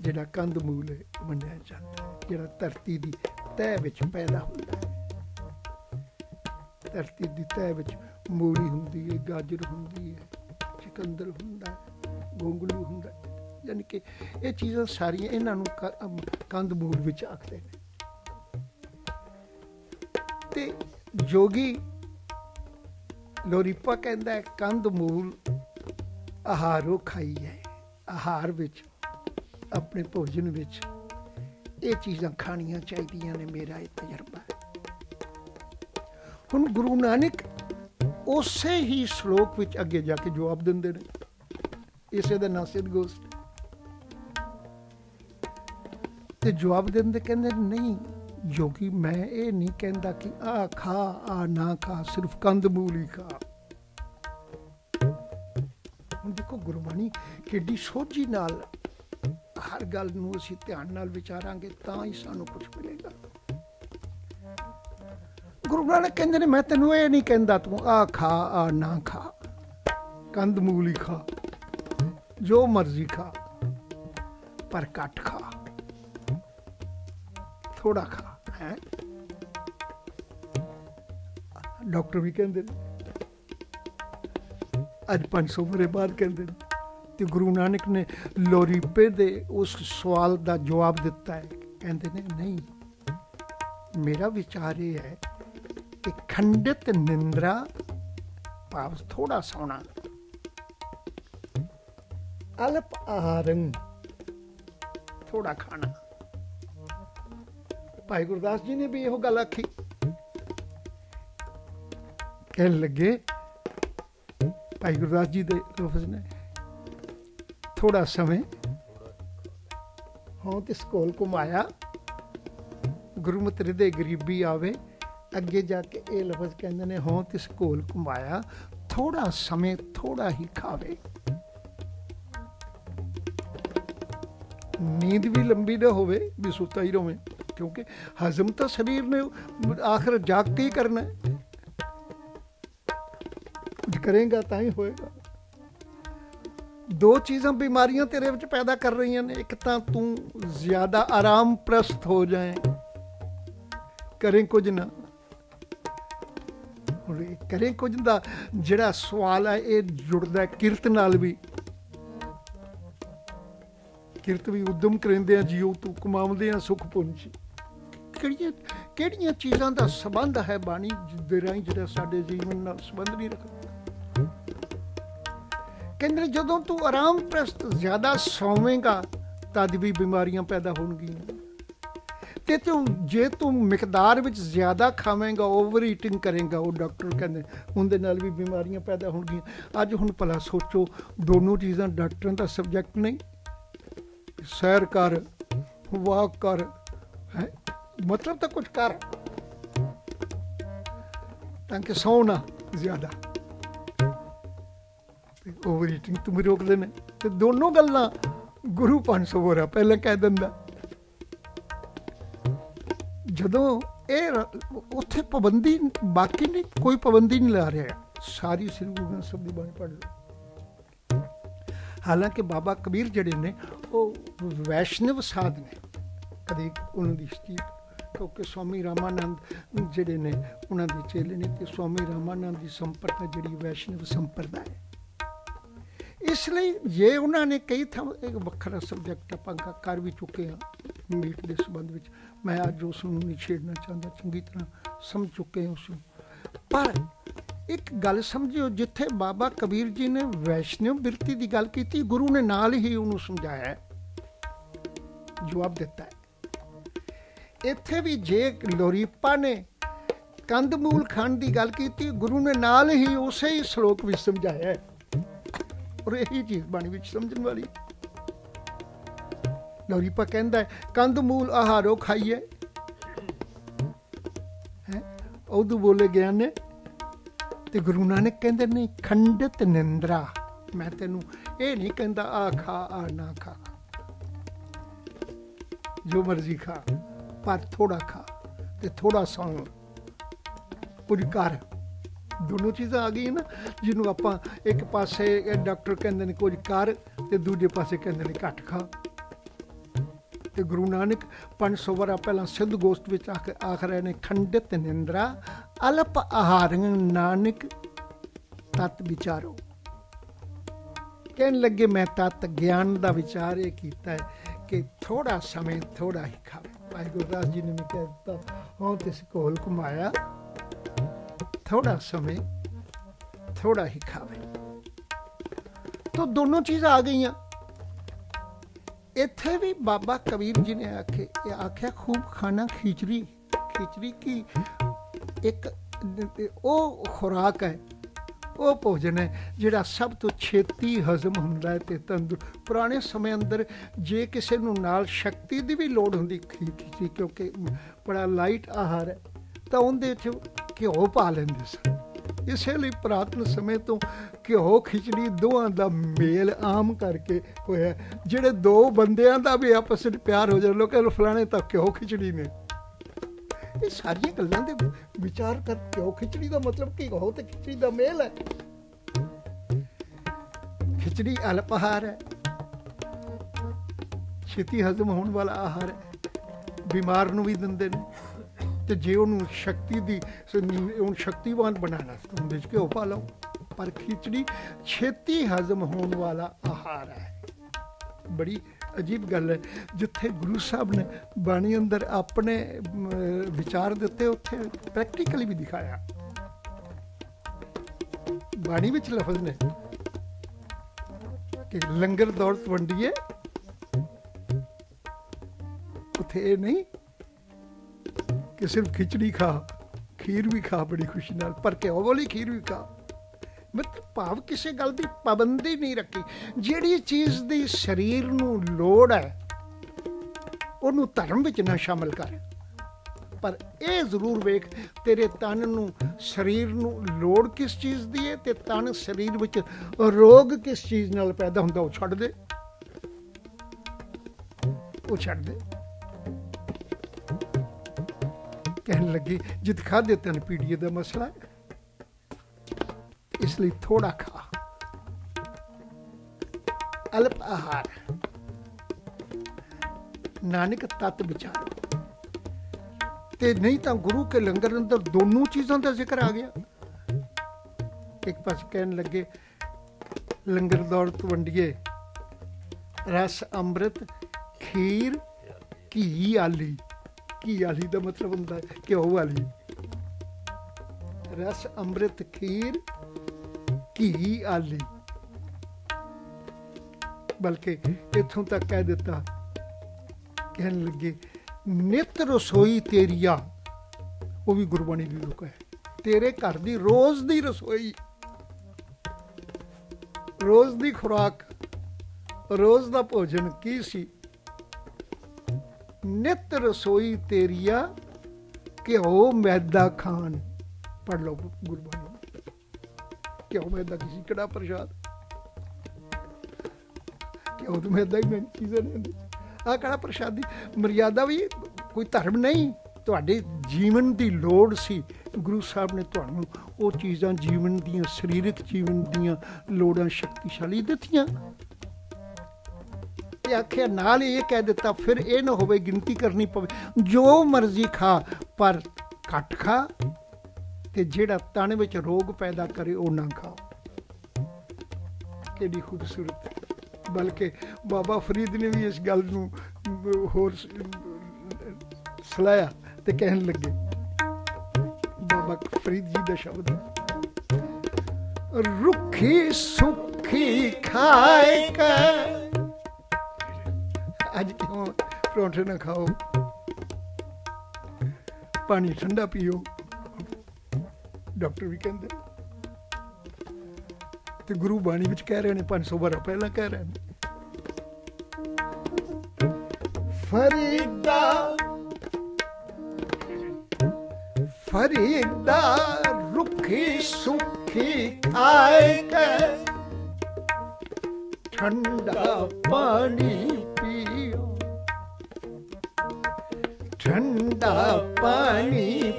ਜਿਹੜਾ ਕੰਦ ਮੂਲ ਮੰਨਿਆ ਜਾਂਦਾ ਹੈ, ਜਿਹੜਾ ਧਰਤੀ ਦੀ ਤਹਿ ਵਿੱਚ ਪੈਦਾ ਹੁੰਦਾ ਹੈ। ਧਰਤੀ ਦੀ ਤਹਿ ਵਿੱਚ ਮੂਲੀ ਹੁੰਦੀ ਹੈ, ਗਾਜਰ ਹੁੰਦੀ ਹੈ, ਚਿਕੰਦਰ ਹੁੰਦਾ ਹੈ, ਗੋਂਗਲੂ ਹੁੰਦਾ ਹੈ। ਯਾਨੀ ਕਿ ਇਹ ਚੀਜ਼ਾਂ ਸਾਰੀਆਂ ਇਹਨਾਂ ਨੂੰ ਕੰਦ ਮੂਲ ਵਿੱਚ ਆਖਦੇ ਨੇ। ਤੇ ਜੋਗੀ ਲੋਰੀਪਾ ਕਹਿੰਦਾ ਹੈ, ਕੰਦ ਮੂਲ ਆਹਾਰੋ ਖਾਈ ਹੈ। ਆਹਾਰ ਵਿੱਚ, ਆਪਣੇ ਭੋਜਨ ਵਿੱਚ ਇਹ ਚੀਜ਼ਾਂ ਖਾਣੀਆਂ ਚਾਹੀਦੀਆਂ ਨੇ, ਮੇਰਾ ਇਹ ਤਜਰਬਾ ਹੈ। ਹੁਣ ਗੁਰੂ ਨਾਨਕ ਉਸੇ ਹੀ ਸ਼ਲੋਕ ਵਿੱਚ ਅੱਗੇ ਜਾ ਕੇ ਜਵਾਬ ਦਿੰਦੇ ਨੇ। ਇਸੇ ਦਾ ਨਾਂ ਸਿੱਧ ਗੋਸਟ। ਤੇ ਜਵਾਬ ਦਿੰਦੇ ਕਹਿੰਦੇ, ਨਹੀਂ ਜੋਗੀ, ਮੈਂ ਇਹ ਨਹੀਂ ਕਹਿੰਦਾ ਕਿ ਆ ਖਾ ਆ ਨਾ ਖਾ, ਸਿਰਫ ਕੰਦ ਮੂਲ ਹੀ ਖਾ। ਹੁਣ ਦੇਖੋ ਗੁਰਬਾਣੀ ਕਿੱਡੀ ਸੋਝੀ ਨਾਲ ਹਰ ਗੱਲ ਨੂੰ ਅਸੀਂ ਧਿਆਨ ਨਾਲ ਵਿਚਾਰਾਂਗੇ, ਤਾਂ ਹੀ ਸਾਨੂੰ ਕੁਝ ਮਿਲੇਗਾ। ਗੁਰੂ ਨਾਨਕ ਕਹਿੰਦੇ ਨੇ, ਮੈਂ ਤੈਨੂੰ ਇਹ ਨਹੀਂ ਕਹਿੰਦਾ, ਤੂੰ ਆ ਖਾ ਆ ਨਾ ਖਾ। ਕੰਦ ਹੀ ਖਾ। ਜੋ ਮਰਜ਼ੀ ਖਾ, ਪਰ ਘੱਟ ਖਾ। ਥੋੜਾ ਖਾ। ਡਾਕਟਰ ਵੀ ਕਹਿੰਦੇ ਨੇ। ਅੱਜ 500 ਬਰੇ ਬਾਅਦ ਕਹਿੰਦੇ ਤੇ ਗੁਰੂ ਨਾਨਕ ਨੇ ਲੋਰੀਪੇ ਦੇ ਉਸ ਸਵਾਲ ਦਾ ਜਵਾਬ ਦਿੱਤਾ ਹੈ। ਕਹਿੰਦੇ ਨੇ, ਨਹੀਂ, ਮੇਰਾ ਵਿਚਾਰ ਇਹ ਹੈ ਕਿ ਖੰਡਿਤ ਨਿੰਦਰਾ ਭਾਵ ਥੋੜਾ ਸੋਣਾ। ਅਲਪ ਆਹਾਰੰ ਥੋੜਾ ਖਾਣਾ। ਭਾਈ ਗੁਰਦਾਸ ਜੀ ਨੇ ਵੀ ਇਹੋ ਗੱਲ ਆਖੀ। ਕਹਿਣ ਲੱਗੇ, ਭਾਈ ਗੁਰਦਾਸ ਜੀ ਦੇ ਲਫ਼ਜ਼ ਨੇ ਥੋੜਾ ਸਮੇਂ ਹੋਂ ਤਿਸ ਕੋਲ ਕੁਮਾਇਆ ਗੁਰਮਤਿ ਦੇ ਗਰੀਬੀ ਆਵੇ, ਅੱਗੇ ਜਾ ਕੇ ਇਹ ਲਫ਼ਜ਼ ਕਹਿੰਦੇ ਨੇ, ਹੋਂ ਤਿਸ ਕੋਲ ਕੁਮਾਇਆ ਥੋੜਾ ਸਮੇਂ ਥੋੜਾ ਹੀ ਖਾਵੇ। ਨੀਂਦ ਵੀ ਲੰਬੀ ਨਾ ਹੋਵੇ, ਵੀ ਸੁੱਤਾ ਹੀ ਰਵੇ। ਕਿਉਂਕਿ ਹਜ਼ਮ ਤਾਂ ਸਰੀਰ ਨੇ ਆਖਰ ਜਾਗ ਕੇ ਹੀ ਕਰਨਾ ਹੈ। ਕੁਝ ਕਰੇਗਾ ਤਾਂ ਹੀ ਹੋਏਗਾ। ਦੋ ਚੀਜ਼ਾਂ ਬਿਮਾਰੀਆਂ ਤੇਰੇ ਵਿੱਚ ਪੈਦਾ ਕਰ ਰਹੀਆਂ ਨੇ। ਇੱਕ ਤਾਂ ਤੂੰ ਜ਼ਿਆਦਾ ਆਰਾਮ ਪ੍ਰਸਤ ਹੋ ਜਾਏ। ਕਰੇ ਕੁਝ ਨਾ। ਕਰੇ ਕੁਝ ਦਾ ਜਿਹੜਾ ਸਵਾਲ ਹੈ, ਇਹ ਜੁੜਦਾ ਕਿਰਤ ਨਾਲ ਵੀ। ਕਿਰਤ ਵੀ ਉਦਮ ਕਰਿੰਦੇ ਆ ਜੀਉ ਤੂੰ ਕਮਾਉਂਦੇ ਆ ਸੁਖ ਪੁੰਜ ਕਿਹੜੀਆਂ ਕਿਹੜੀਆਂ ਚੀਜ਼ਾਂ ਦਾ ਸੰਬੰਧ ਹੈ ਬਾਣੀ ਦੇ ਰਾਹੀਂ ਜਿਹੜਾ ਸਾਡੇ ਜੀਵਨ ਨਾਲ ਸੰਬੰਧ ਨਹੀਂ ਰੱਖਦਾ? ਕਹਿੰਦੇ ਜਦੋਂ ਤੂੰ ਆਰਾਮ ਪ੍ਰਸਤ ਜ਼ਿਆਦਾ ਸੌਵੇਂਗਾ, ਤਦ ਵੀ ਬਿਮਾਰੀਆਂ ਪੈਦਾ ਹੋਣਗੀਆਂ। ਤੇ ਤੂੰ ਜੇ ਤੂੰ ਮਿਕਦਾਰ ਵਿੱਚ ਜ਼ਿਆਦਾ ਖਾਵੇਂਗਾ ਓਵਰ ਈਟਿੰਗ ਕਰੇਗਾ, ਉਹ ਡਾਕਟਰ ਕਹਿੰਦੇ, ਉਹਦੇ ਨਾਲ ਵੀ ਬਿਮਾਰੀਆਂ ਪੈਦਾ ਹੋਣਗੀਆਂ। ਅੱਜ ਹੁਣ ਭਲਾ ਸੋਚੋ, ਦੋਨੋਂ ਚੀਜ਼ਾਂ ਡਾਕਟਰਾਂ ਦਾ ਸਬਜੈਕਟ ਨਹੀਂ। ਸੈਰ ਕਰ, ਵਾਕ ਕਰ, ਹੈ? ਮਤਲਬ ਤਾਂ ਕੁਝ ਕਰ ਤਾਂ ਕਿ ਸੌਣਾ ਜ਼ਿਆਦਾ ਤੇ ਓਵਰ ਈਟਿੰਗ ਤੁਮ ਰੋਕਦੇ ਨੇ ਤੇ ਦੋਨੋਂ ਗੱਲਾਂ ਗੁਰੂ 500 ਹੋਰਾ ਪਹਿਲਾਂ ਕਹਿ ਦਿੰਦਾ ਜਦੋਂ ਇਹ ਉੱਥੇ ਪਾਬੰਦੀ ਬਾਕੀ ਨਹੀਂ, ਕੋਈ ਪਾਬੰਦੀ ਨਹੀਂ ਲਾ ਰਿਹਾ। ਸਾਰੀ ਸ੍ਰੀ ਗੁਰੂ ਗ੍ਰੰਥ ਸਾਹਿਬ ਦੀ ਬਾਣੀ ਪੜ੍ਹ ਲਓ। ਹਾਲਾਂਕਿ ਬਾਬਾ ਕਬੀਰ ਜਿਹੜੇ ਨੇ, ਉਹ ਵੈਸ਼ਨਵ ਸਾਧ ਨੇ। ਕਦੇ ਉਹਨਾਂ ਦੀ ਸਟੀਟ ਕਿਉਂਕਿ ਸਵਾਮੀ ਰਾਮਾਨੰਦ ਜਿਹੜੇ ਨੇ, ਉਹਨਾਂ ਦੇ ਚੇਲੇ ਨੇ ਤੇ ਸਵਾਮੀ ਰਾਮਾਨੰਦ ਦੀ ਸੰਪਰਦਾ ਜਿਹੜੀ ਵੈਸ਼ਨਵ ਸੰਪਰਦਾ ਹੈ। ਇਸ ਲਈ ਜੇ ਉਹਨਾਂ ਨੇ ਕਈ ਥਾਂ ਇੱਕ ਵੱਖਰਾ ਸਬਜੈਕਟ ਆਪਾਂ ਕਰ ਵੀ ਚੁੱਕੇ ਆ ਮੀਟ ਦੇ ਸੰਬੰਧ ਵਿੱਚ, ਮੈਂ ਅੱਜ ਉਸ ਨੂੰ ਨਹੀਂ ਛੇੜਨਾ ਚਾਹੁੰਦਾ, ਚੰਗੀ ਤਰ੍ਹਾਂ ਸਮਝ ਚੁੱਕੇ ਹਾਂ ਉਸ ਨੂੰ। ਪਰ ਇੱਕ ਗੱਲ ਸਮਝਿਓ, ਜਿੱਥੇ ਬਾਬਾ ਕਬੀਰ ਜੀ ਨੇ ਵੈਸ਼ਨਵ ਬਿਰਤੀ ਦੀ ਗੱਲ ਕੀਤੀ, ਗੁਰੂ ਨੇ ਨਾਲ ਹੀ ਉਹਨੂੰ ਸਮਝਾਇਆ। ਜਵਾਬ ਦਿੱਤਾ ਇੱਥੇ ਵੀ ਜੇ ਲੋਰੀਪਾ ਨੇ ਕੰਦਮੂਲ ਖੰਡ ਦੀ ਗੱਲ ਕੀਤੀ, ਗੁਰੂ ਨੇ ਨਾਲ ਹੀ ਉਸੇ ਹੀ ਸ਼ਲੋਕ ਵਿੱਚ ਸਮਝਾਇਆ ਔਰ ਇਹੀ ਚੀਜ਼ ਬਾਣੀ ਵਿੱਚ ਸਮਝਣ ਵਾਲੀ। ਲੋਰੀਪਾ ਕਹਿੰਦਾ ਕੰਦਮੂਲ ਆਹਾਰੋ ਖਾਈਏ। ਹੈ? ਉਦੋਂ ਬੋਲੇ ਗਿਆਨ ਨੇ ਤੇ ਗੁਰੂ ਨਾਨਕ ਕਹਿੰਦੇ, ਨਹੀਂ, ਖੰਡਤ ਨਿੰਦਰਾ। ਮੈਂ ਤੈਨੂੰ ਇਹ ਨਹੀਂ ਕਹਿੰਦਾ, ਆ ਖਾ, ਆ ਨਾ ਖਾ। ਜੋ ਮਰਜ਼ੀ ਖਾ। ਪਰ ਥੋੜਾ ਖਾ ਤੇ ਥੋੜਾ ਸੌਂ ਕੁਝ ਕਰ ਦੋਨੋਂ ਚੀਜ਼ਾਂ ਆ ਗਈਆਂ ਨਾ, ਜਿਹਨੂੰ ਆਪਾਂ ਇੱਕ ਪਾਸੇ ਡਾਕਟਰ ਕਹਿੰਦੇ ਨੇ ਕੁਝ ਕਰ ਤੇ ਦੂਜੇ ਪਾਸੇ ਕਹਿੰਦੇ ਨੇ ਘੱਟ ਖਾ। ਤੇ ਗੁਰੂ ਨਾਨਕ 500 ਵਰਾ ਪਹਿਲਾਂ ਸਿੱਧ ਗੋਸ਼ਟ ਵਿੱਚ ਆਖ ਰਹੇ ਨੇ, ਖੰਡਿਤ ਨਿੰਦਰਾ, ਅਲਪ ਆਹਾਰੰ ਨਾਨਕ ਤਤ ਵਿਚਾਰੋ। ਕਹਿਣ ਲੱਗੇ, ਮੈਂ ਤਤ ਗਿਆਨ ਦਾ ਵਿਚਾਰ ਇਹ ਕੀਤਾ ਹੈ ਕਿ ਥੋੜਾ ਸਮੇਂ ਥੋੜਾ ਹੀ ਖਾਵੇ। ਭਾਈ ਗੁਰਦਾਸ ਜੀ ਨੇ ਵੀ ਕਹਿ ਦਿੱਤਾ ਹਾਂ ਤਿਸ ਕੋਲ ਕਮਾਇਆ ਥੋੜਾ ਸਮੇਂ ਥੋੜਾ ਹੀ ਖਾਵੇ। ਤਾਂ ਦੋਨੋਂ ਚੀਜ਼ਾਂ ਆ ਗਈਆਂ। ਇੱਥੇ ਵੀ ਬਾਬਾ ਕਬੀਰ ਜੀ ਨੇ ਆਖੇ ਆਖਿਆ, ਖੂਬ ਖਾਣਾ ਖਿਚੜੀ ਖਿਚੜੀ ਕੀ? ਇੱਕ, ਉਹ ਖੁਰਾਕ ਹੈ। ਉਹ ਭੋਜਨ ਹੈ ਜਿਹੜਾ ਸਭ ਤੋਂ ਛੇਤੀ ਹਜ਼ਮ ਹੁੰਦਾ ਹੈ ਤੇ ਤੰਦੂ, ਪੁਰਾਣੇ ਸਮੇਂ ਅੰਦਰ ਜੇ ਕਿਸੇ ਨੂੰ ਨਾਲ ਸ਼ਕਤੀ ਦੀ ਵੀ ਲੋੜ ਹੁੰਦੀ ਖਿਚੜੀ ਕਿਉਂਕਿ ਬੜਾ ਲਾਈਟ ਆਹਾਰ ਹੈ, ਤਾਂ ਉਹਦੇ 'ਚ ਘਿਓ ਪਾ ਲੈਂਦੇ ਸਨ। ਇਸੇ ਲਈ ਪ੍ਰਾਤਨ ਸਮੇਂ ਤੋਂ ਘਿਓ ਖਿਚੜੀ ਦੋਹਾਂ ਦਾ ਮੇਲ ਆਮ ਕਰਕੇ ਹੋਇਆ, ਜਿਹੜੇ ਦੋ ਬੰਦਿਆਂ ਦਾ ਵੀ ਆਪਸ ਵਿੱਚ ਪਿਆਰ ਹੋ ਜਾਏ ਲੋਕਾਂ ਨੂੰ ਫਲਾਣੇ ਤਾਂ ਘਿਓ ਖਿਚੜੀ ਨੇ। ਇਹ ਸਾਰੀਆਂ ਗੱਲਾਂ ਦੇ ਵਿਚਾਰ ਕਰ ਘਿਓ ਖਿਚੜੀ ਦਾ ਮਤਲਬ ਕੀ ਹੋ ਤੇ ਖਿਚੜੀ ਦਾ ਮੇਲ ਹੈ। ਖਿਚੜੀ ਅਲਪਹਾਰ ਹੈ। ਛੇਤੀ ਹਜ਼ਮ ਹੋਣ ਵਾਲਾ ਆਹਾਰ ਹੈ। ਬਿਮਾਰ ਨੂੰ ਵੀ ਦਿੰਦੇ ਨੇ। ਤੇ ਜੇ ਉਹਨੂੰ ਸ਼ਕਤੀ ਦੀ ਉਹਨੂੰ ਸ਼ਕਤੀਵਾਨ ਬਣਾਣਾ ਉਹਦੇ ਵਿੱਚ ਘਿਓ ਪਾ ਲਓ। ਪਰ ਖਿਚੜੀ ਛੇਤੀ ਹਜ਼ਮ ਹੋਣ ਵਾਲਾ ਆਹਾਰ ਹੈ। ਬੜੀ ਅਜੀਬ ਗੱਲ ਹੈ, ਜਿੱਥੇ ਗੁਰੂ ਸਾਹਿਬ ਨੇ ਬਾਣੀ ਅੰਦਰ ਆਪਣੇ ਵਿਚਾਰ ਦਿੱਤੇ, ਉੱਥੇ ਪ੍ਰੈਕਟੀਕਲੀ ਵੀ ਦਿਖਾਇਆ। ਬਾਣੀ ਵਿੱਚ ਲਫ਼ਜ਼ ਨੇ ਕਿ ਲੰਗਰ ਦੌਲਤ ਵੰਡੀਏ, ਉੱਥੇ ਇਹ ਨਹੀਂ ਕਿ ਸਿਰਫ ਖਿਚੜੀ ਖਾ, ਖੀਰ ਵੀ ਖਾ, ਬੜੀ ਖੁਸ਼ੀ ਨਾਲ, ਪਰ ਉਹ ਵਾਲੀ ਖੀਰ ਵੀ ਖਾ। ਮਤਲਬ ਭਾਵ ਕਿਸੇ ਗੱਲ ਦੀ ਪਾਬੰਦੀ ਨਹੀਂ ਰੱਖੀ। ਜਿਹੜੀ ਚੀਜ਼ ਦੀ ਸਰੀਰ ਨੂੰ ਲੋੜ ਹੈ, ਉਹਨੂੰ ਧਰਮ ਵਿੱਚ ਨਾ ਸ਼ਾਮਲ ਕਰ। ਪਰ ਇਹ ਜ਼ਰੂਰ ਵੇਖ, ਤੇਰੇ ਤਨ ਨੂੰ, ਸਰੀਰ ਨੂੰ ਲੋੜ ਕਿਸ ਚੀਜ਼ ਦੀ ਹੈ ਤੇ ਤਨ ਸਰੀਰ ਵਿੱਚ ਰੋਗ ਕਿਸ ਚੀਜ਼ ਨਾਲ ਪੈਦਾ ਹੁੰਦਾ, ਉਹ ਛੱਡ ਦੇ। ਉਹ ਛੱਡ ਦੇ। ਕਹਿਣ ਲੱਗੀ, ਜਿਤ ਖਾਦੇ ਤਨ ਪੀੜੀਏ ਦਾ ਮਸਲਾ ਇਸ ਲਈ ਥੋੜਾ ਖਾ। ਅਲਪ ਆਹਾਰ। ਨਾਨਕ ਤਤ ਵਿਚਾਰ। ਤੇ ਨਹੀਂ ਤਾਂ ਗੁਰੂ ਕੇ ਲੰਗਰ ਅੰਦਰ ਦੋਨੋਂ ਚੀਜ਼ਾਂ ਦਾ ਜ਼ਿਕਰ ਆ ਗਿਆ। ਇੱਕ ਪਾਸੇ ਕਹਿਣ ਲੱਗੇ, ਲੰਗਰ ਦੌਲਤ ਵੰਡੀਏ ਰਸ ਅੰਮ੍ਰਿਤ, ਖੀਰ, ਘੀ, ਆਲੀ। ਘੀ, ਆਲੀ ਦਾ ਮਤਲਬ ਹੁੰਦਾ ਹੈ ਘਿਓ ਵਾਲੀ ਰਸ, ਅੰਮ੍ਰਿਤ, ਖੀਰ ਘੀ ਆਲੀ। ਬਲਕਿ ਇਥੋਂ ਤੱਕ ਕਹਿ ਦਿੱਤਾ। ਕਹਿਣ ਲੱਗੇ, ਨਿਤ ਰਸੋਈ ਤੇਰੀਆ ਉਹ ਵੀ ਗੁਰਬਾਣੀ ਦੀ ਰੁਕ ਹੈ। ਤੇਰੇ ਘਰ ਦੀ ਰੋਜ਼ ਦੀ ਰਸੋਈ। ਰੋਜ਼ ਦੀ ਖੁਰਾਕ, ਰੋਜ਼ ਦਾ ਭੋਜਨ ਕੀ ਸੀ? ਨਿਤ ਰਸੋਈ ਤੇਰੀਆ ਘਿਓ, ਮੈਦਾ, ਖਾਣ। ਪੜ ਲਓ ਗੁਰਬਾਣੀ। ਘਿਓ ਮੈਦਾ ਕਿਸੇ ਕਿਹੜਾ ਪ੍ਰਸ਼ਾਦ? ਘਿਓ ਤੇ ਮੈਦਾ ਹੀ ਮੈਂ ਚੀਜ਼ਾਂ ਨਹੀਂ ਆ ਕਿਹੜਾ ਪ੍ਰਸ਼ਾਦੀ ਮਰਿਆਦਾ ਵੀ ਕੋਈ ਧਰਮ ਨਹੀਂ। ਤੁਹਾਡੇ ਜੀਵਨ ਦੀ ਲੋੜ ਸੀ। ਗੁਰੂ ਸਾਹਿਬ ਨੇ ਤੁਹਾਨੂੰ ਉਹ ਚੀਜ਼ਾਂ ਜੀਵਨ ਦੀਆਂ, ਸਰੀਰਕ ਜੀਵਨ ਦੀਆਂ ਲੋੜਾਂ ਸ਼ਕਤੀਸ਼ਾਲੀ ਦਿੱਤੀਆਂ। ਤੇ ਆਖਿਆ, ਨਾਲ ਇਹ ਕਹਿ ਦਿੱਤਾ, ਫਿਰ ਇਹ ਨਾ ਹੋਵੇ ਗਿਣਤੀ ਕਰਨੀ ਪਵੇ। ਜੋ ਮਰਜ਼ੀ ਖਾ, ਪਰ ਘੱਟ ਖਾ। ਤੇ ਜਿਹੜਾ ਤਣ ਵਿੱਚ ਰੋਗ ਪੈਦਾ ਕਰੇ ਉਹ ਨਾ ਖਾਓ। ਕਿਹੜੀ ਖੂਬਸੂਰਤ ਬਲਕਿ ਬਾਬਾ ਫਰੀਦ ਨੇ ਵੀ ਇਸ ਗੱਲ ਨੂੰ ਹੋਰ ਸਲਾਇਆ ਤੇ ਕਹਿਣ ਲੱਗੇ, ਬਾਬਾ ਫਰੀਦ ਜੀ ਦਾ ਸ਼ਬਦ ਹੈ, ਰੁੱਖੀ ਸੁੱਖੀ ਖਾਏ ਕੇ ਅੱਜ ਕਿਉਂ ਪਰੌਂਠੇ ਨਾ ਖਾਓ? ਪਾਣੀ ਠੰਡਾ ਪੀਓ। ਡਾਕਟਰ ਵੀ ਕਹਿੰਦੇ। ਤੇ ਗੁਰੂ ਬਾਣੀ ਵਿੱਚ ਕਹਿ ਰਹੇ ਨੇ 500 ਵਾਰ ਪਹਿਲਾਂ ਕਹਿ ਰਹੇ ਨੇ। ਫਰੀਦਾ ਫਰੀਦਾ ਰੁੱਖੀ ਸੁੱਖੀ ਖਾਏ ਕੇ। ਠੰਡਾ ਪਾਣੀ ਪੀਓ। ਠੰਡਾ ਪਾਣੀ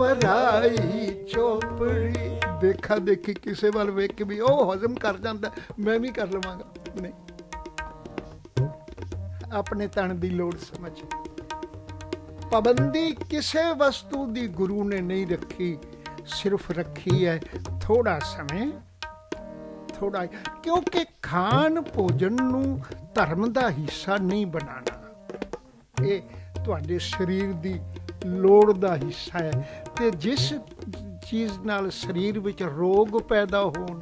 ਪਰਾਈ ਚੋਪੜੀ। ਦੇਖਾ, ਦੇਖੀ, ਕਿਸੇ ਵੱਲ ਵੇਖ ਕੇ ਵੀ ਉਹ ਹਜ਼ਮ ਕਰ ਜਾਂਦਾ। ਮੈਂ ਵੀ ਕਰ ਲਵਾਂਗਾ। ਨਹੀਂ। ਆਪਣੇ ਤਣ ਦੀ ਲੋੜ ਸਮਝ। ਪਾਬੰਦੀ ਕਿਸੇ ਵਸਤੂ ਦੀ ਗੁਰੂ ਨੇ ਨਹੀਂ ਰੱਖੀ। ਸਿਰਫ ਰੱਖੀ ਹੈ ਥੋੜਾ ਸਮੇਂ। ਥੋੜਾ ਕਿਉਂਕਿ ਖਾਣ ਭੋਜਨ ਨੂੰ ਧਰਮ ਦਾ ਹਿੱਸਾ ਨਹੀਂ ਬਣਾਣਾ ਇਹ ਤੁਹਾਡੇ ਸਰੀਰ ਦੀ ਲੋੜ ਦਾ ਹਿੱਸਾ ਹੈ। ਤੇ ਜਿਸ ਚੀਜ਼ ਨਾਲ ਸਰੀਰ ਵਿੱਚ ਰੋਗ ਪੈਦਾ ਹੋਣ,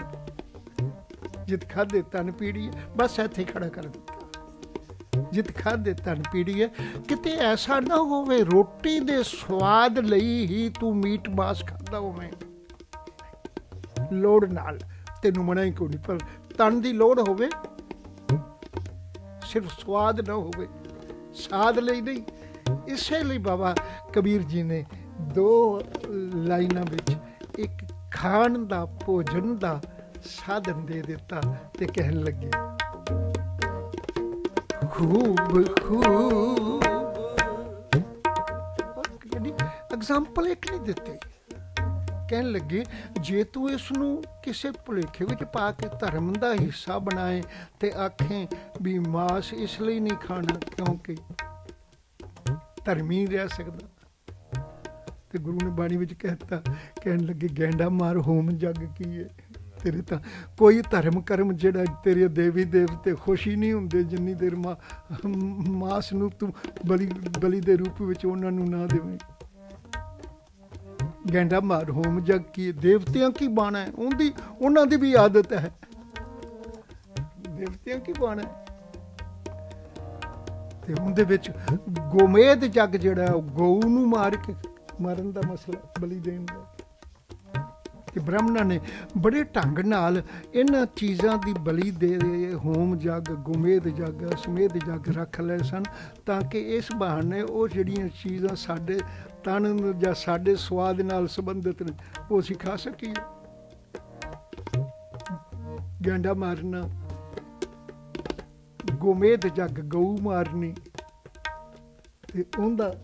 ਜਿਤ ਖਾਦੇ ਤਨ ਪੀੜੀ ਬਸ ਇੱਥੇ ਖੜਾ ਕਰ ਦਿੱਤਾ। ਜਿਤ ਖਾਦੇ ਤਨ ਪੀੜੀ ਹੈ, ਕਿਤੇ ਐਸਾ ਨਾ ਹੋਵੇ ਰੋਟੀ ਦੇ ਸਵਾਦ ਲਈ ਹੀ ਤੂੰ ਮੀਟ ਮਾਸ ਖਾਂਦਾ ਹੋਵੇਂ। ਲੋੜ ਨਾਲ, ਤੈਨੂੰ ਮਨਾ ਹੀ ਕੋਈ ਨਹੀਂ, ਪਰ ਤਨ ਦੀ ਲੋੜ ਹੋਵੇ, ਸਿਰਫ ਸਵਾਦ ਨਾ ਹੋਵੇ, ਸਾਧ ਲਈ ਨਹੀਂ, ਇਸੇ ਲਈ ਬਾਬਾ ਕਬੀਰ ਜੀ ਨੇ ਦੋ ਲਾਈਨਾਂ ਵਿੱਚ ਇੱਕ ਖਾਣ ਦਾ, ਭੋਜਨ ਦਾ ਸਾਧਨ ਦੇ ਦਿੱਤਾ ਤੇ ਕਹਿਣ ਲੱਗੇ, ਖੂਬ ਖੂਬ। ਐਗਜ਼ਾਮਪਲ ਇੱਕ ਨਹੀਂ ਦਿੱਤੇ। ਕਹਿਣ ਲੱਗੇ, ਜੇ ਤੂੰ ਇਸ ਨੂੰ ਕਿਸੇ ਭੁਲੇਖੇ ਵਿੱਚ ਪਾ ਕੇ ਧਰਮ ਦਾ ਹਿੱਸਾ ਬਣਾਏ ਤੇ ਆਖੇ ਵੀ ਮਾਸ ਇਸ ਲਈ ਨਹੀਂ ਖਾਣਾ ਕਿਉਂਕਿ ਧਰਮੀ ਰਹਿ ਸਕਦਾ। ਤੇ ਗੁਰੂ ਨੇ ਬਾਣੀ ਵਿੱਚ ਕਹਿਤਾ ਕਹਿਣ ਲੱਗੇ, ਗੈਂਡਾ ਮਾਰ, ਹੋਮ ਜਗ ਕੀ ਹੈ ਤੇਰੇ ਤਾਂ ਕੋਈ ਧਰਮ ਕਰਮ ਜਿਹੜਾ ਤੇਰੇ ਦੇਵੀ ਦੇਵਤੇ ਖੁਸ਼ੀ ਨਹੀਂ ਹੁੰਦੇ, ਜਿੰਨੀ ਦੇਰ ਮਾਸ ਨੂੰ ਤੂੰ ਬਲੀ ਬਲੀ ਦੇ ਰੂਪ ਵਿੱਚ ਉਹਨਾਂ ਨੂੰ ਨਾ ਦੇਵੇਂ। ਗੈਂਡਾ ਮਾਰ, ਹੋਮ ਜਗ ਕੀ ਦੇਵਤਿਆਂ ਕੀ ਬਾਣਾ ਹੈ? ਉਹਦੀ, ਉਹਨਾਂ ਦੀ ਵੀ ਆਦਤ ਹੈ। ਦੇਵਤਿਆਂ ਕੀ ਬਾਣਾ ਹੈ? ਤੇ ਉਹਦੇ ਵਿੱਚ ਗੋਮੇਦ ਜਗ ਜਿਹੜਾ, ਉਹ ਗਊ ਨੂੰ ਮਾਰ ਕੇ ਮਰਨ ਦਾ ਮਸਲਾ ਬਲੀ ਦੇਣ ਦਾ। ਕਿ ਬ੍ਰਾਹਮਣਾਂ ਨੇ ਬੜੇ ਢੰਗ ਨਾਲ ਇਹਨਾਂ ਚੀਜ਼ਾਂ ਦੀ ਬਲੀ ਦੇ ਹੋਮ ਜਗ, ਗੁਮੇਦ ਜਗ, ਸਮੇਦ ਜਗ ਰੱਖ ਲਏ ਸਨ ਤਾਂ ਕਿ ਇਸ ਬਹਾਨੇ ਉਹ ਜਿਹੜੀਆਂ ਚੀਜ਼ਾਂ ਸਾਡੇ ਤਨ ਜਾਂ ਸਾਡੇ ਸਵਾਦ ਨਾਲ ਸੰਬੰਧਿਤ ਨੇ, ਉਹ ਅਸੀਂ ਖਾ ਸਕੀਏ। ਗੰਡਾ ਮਾਰਨਾ, ਗੁਮੇਦ ਜਗ ਗਊ ਮਾਰਨੀ, ਤੇ ਉਹਦਾ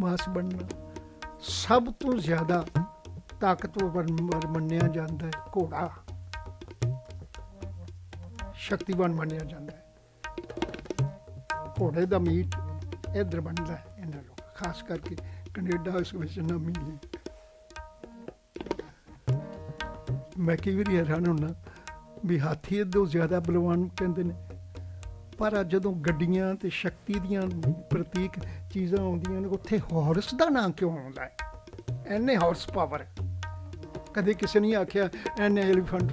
ਮਾਸ ਬਣਨਾ। ਸਭ ਤੋਂ ਜ਼ਿਆਦਾ ਤਾਕਤਵਰ ਮੰਨਿਆ ਜਾਂਦਾ ਹੈ, ਘੋੜਾ। ਸ਼ਕਤੀਵਾਨ ਮੰਨਿਆ ਜਾਂਦਾ ਹੈ। ਘੋੜੇ ਦਾ ਮੀਟ ਇਧਰ ਬਣਦਾ ਹੈ, ਇਹਨਾਂ ਲੋਕ ਖਾਸ ਕਰਕੇ ਕੈਨੇਡਾ ਇਸ ਵਿੱਚ ਨਾ ਮਿਲੇ ਮੈਂ ਕਈ ਵਾਰੀ ਹੈਰਾਨ ਹੁੰਦਾ ਵੀ ਹਾਥੀ ਇਦੋਂ ਜ਼ਿਆਦਾ ਬਲਵਾਨ ਕਹਿੰਦੇ ਨੇ ਪਰ ਜਦੋਂ ਗੱਡੀਆਂ ਤੇ ਸ਼ਕਤੀ ਦੀਆਂ ਪ੍ਰਤੀਕ ਚੀਜ਼ਾਂ ਆਉਂਦੀਆਂ ਨੇ, ਉੱਥੇ ਹਾਰਸ ਦਾ ਨਾਂ ਕਿਉਂ ਆਉਂਦਾ ਹੈ? ਐਨੇ ਹਾਰਸ ਪਾਵਰ ਕਦੇ ਕਿਸੇ ਨੇ ਆਖਿਆ ਐਨੇ ਐਲੀਫੈਂਟ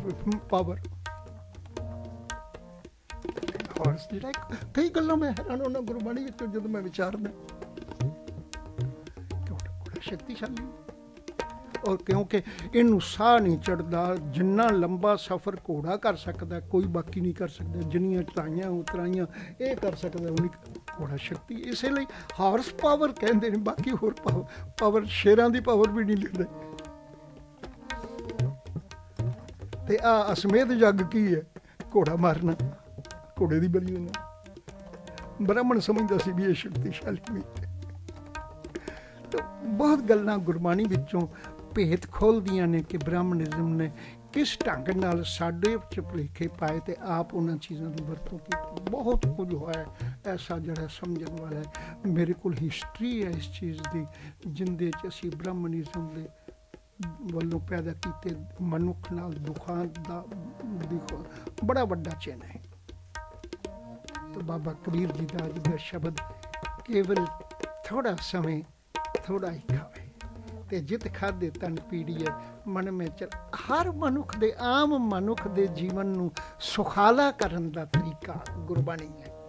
ਪਾਵਰ ਹਾਰਸ ਜਿਹੜਾ ਕਈ ਗੱਲਾਂ ਮੈਂ ਹੈਰਾਨ ਉਹਨਾਂ ਗੁਰਬਾਣੀ ਵਿੱਚ ਜਦੋਂ ਮੈਂ ਵਿਚਾਰਦਾ ਕਿਉਂ ਸ਼ਕਤੀਸ਼ਾਲੀ ਔਰ ਕਿਉਂਕਿ ਇਹਨੂੰ ਸਾਹ ਨਹੀਂ ਚੜਦਾ, ਜਿੰਨਾ ਲੰਬਾ ਸਫ਼ਰ ਘੋੜਾ ਕਰ ਸਕਦਾ, ਕੋਈ ਬਾਕੀ ਨਹੀਂ ਕਰ ਸਕਦਾ, ਜਿੰਨੀਆਂ ਚੜਾਈਆਂ, ਉਤਰਾਈਆਂ ਇਹ ਕਰ ਸਕਦਾ, ਉਹਨੀ ਘੋੜਾ ਸ਼ਕਤੀ। ਇਸੇ ਲਈ ਹਾਰਸ ਪਾਵਰ ਕਹਿੰਦੇ ਨੇ, ਬਾਕੀ ਹੋਰ ਪਾਵਰ ਸ਼ੇਰਾਂ ਦੀ ਪਾਵਰ ਵੀ ਨਹੀਂ ਲੈਂਦੇ। ਤੇ ਆ ਅਸਮੇਧ ਜੱਗ ਕੀ ਹੈ? ਘੋੜਾ ਮਾਰਨਾ, ਘੋੜੇ ਦੀ ਬਲੀ ਹੋਣਾ। ਬ੍ਰਾਹਮਣ ਸਮਝਦਾ ਸੀ ਵੀ ਇਹ ਸ਼ਕਤੀਸ਼ਾਲੀ ਵੀ ਬਹੁਤ ਗੱਲਾਂ ਗੁਰਬਾਣੀ ਵਿੱਚੋਂ ਭੇਤ ਖੋਲਦੀਆਂ ਨੇ ਕਿ ਬ੍ਰਾਹਮਣਿਜ਼ਮ ਨੇ ਕਿਸ ਢੰਗ ਨਾਲ ਸਾਡੇ ਵਿੱਚ ਭਲੇਖੇ ਪਾਏ ਤੇ ਆਪ ਉਹਨਾਂ ਚੀਜ਼ਾਂ ਦੀ ਵਰਤੋਂ ਕੀਤੀ। ਬਹੁਤ ਕੁਝ ਹੋਇਆ ਐਸਾ ਜਿਹੜਾ ਸਮਝਣ ਵਾਲਾ ਹੈ। ਮੇਰੇ ਕੋਲ ਹਿਸਟਰੀ ਹੈ ਇਸ ਚੀਜ਼ ਦੀ, ਜਿੰਦੇ ਚ ਅਸੀਂ ਬ੍ਰਾਹਮਣਿਜ਼ਮ ਦੇ ਵੱਲੋਂ ਪੈਦਾ ਕੀਤੇ ਮਨੁੱਖ ਨਾਲ ਦੁਖਾਂ ਦਾ ਦੇਖੋ ਬੜਾ ਵੱਡਾ ਚੈਨ ਹੈ। ਤੇ ਬਾਬਾ ਕਬੀਰ ਜੀ ਦਾ ਅੱਜ ਦਾ ਸ਼ਬਦ ਕੇਵਲ ਥੋੜਾ ਸਮੇਂ ਥੋੜਾ ਹੀ ਖਾਵੇ। ਤੇ ਜਿਤ ਖਾਦੇ ਤਨ ਪੀੜੀਏ, ਮਨ ਮੇ ਚਲ ਹਰ ਮਨੁੱਖ ਦੇ, ਆਮ ਮਨੁੱਖ ਦੇ ਜੀਵਨ ਨੂੰ ਸੁਖਾਲਾ ਕਰਨ ਦਾ ਤਰੀਕਾ ਗੁਰਬਾਣੀ ਹੈ।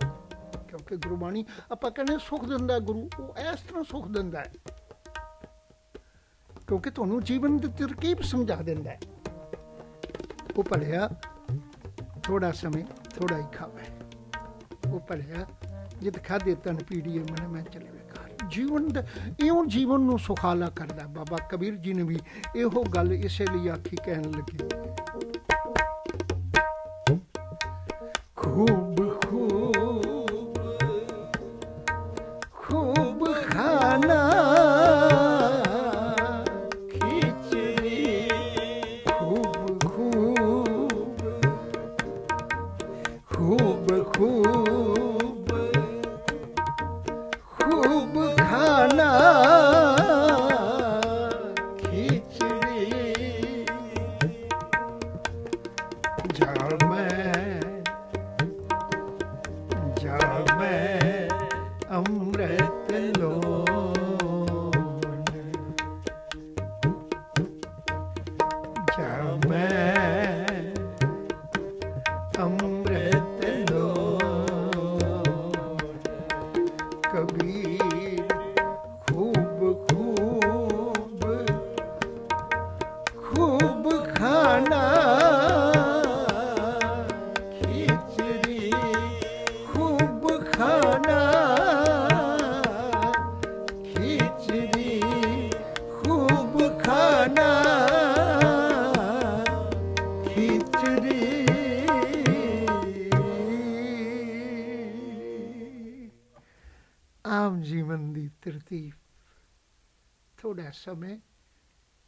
ਕਿਉਂਕਿ ਗੁਰਬਾਣੀ ਆਪਾਂ ਕਹਿੰਦੇ ਸੁਖ ਦਿੰਦਾ ਗੁਰੂ, ਉਹ ਇਸ ਤਰ੍ਹਾਂ ਸੁਖ ਦਿੰਦਾ ਹੈ। ਕਿਉਂਕਿ ਤੁਹਾਨੂੰ ਜੀਵਨ ਦੀ ਤਰਕੀਬ ਸਮਝਾ ਦਿੰਦਾ ਹੈ। ਉਹ ਭਲਿਆ ਥੋੜਾ ਸਮੇਂ ਥੋੜਾ ਹੀ ਖਾਵੇ। ਉਹ ਭਲਿਆ, ਜਿਤ ਖਾਦੇ ਤਨ ਪੀੜੀਏ, ਮਨ ਮੈਂ ਚਲੇ ਵੇਕਾਰ ਜੀਵਨ ਦਾ, ਇਉਂ ਜੀਵਨ ਨੂੰ ਸੁਖਾਲਾ ਕਰਦਾ। ਬਾਬਾ ਕਬੀਰ ਜੀ ਨੇ ਵੀ ਇਹੋ ਗੱਲ ਇਸੇ ਲਈ ਆਖੀ ਕਹਿਣ ਲੱਗੀ। ਖੂਬ ਥੋੜਾ ਸਮੇਂ